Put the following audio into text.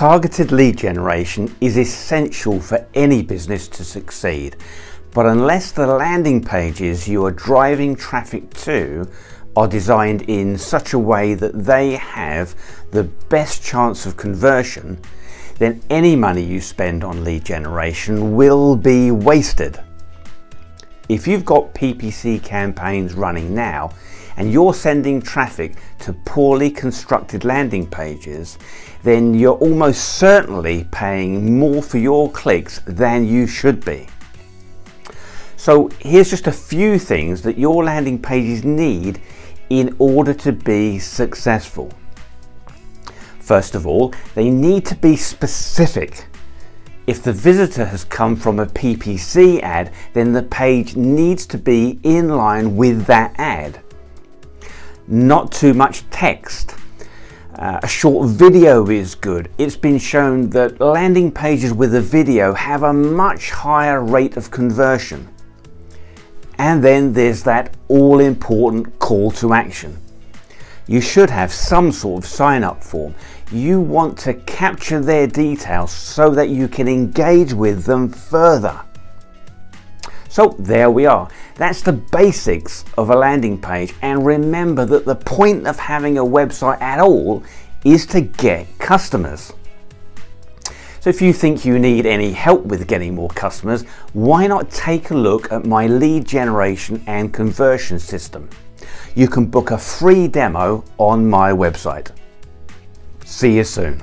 Targeted lead generation is essential for any business to succeed, but unless the landing pages you are driving traffic to are designed in such a way that they have the best chance of conversion, then any money you spend on lead generation will be wasted. If you've got PPC campaigns running now and you're sending traffic to poorly constructed landing pages, then you're almost certainly paying more for your clicks than you should be. So here's just a few things that your landing pages need in order to be successful. First of all, they need to be specific. If the visitor has come from a PPC ad, then the page needs to be in line with that ad not too much text. Uh, a short video is good. It's been shown that landing pages with a video have a much higher rate of conversion. And then there's that all important call to action. You should have some sort of sign up form. You want to capture their details so that you can engage with them further. So there we are. That's the basics of a landing page. And remember that the point of having a website at all is to get customers. So if you think you need any help with getting more customers, why not take a look at my lead generation and conversion system? You can book a free demo on my website. See you soon.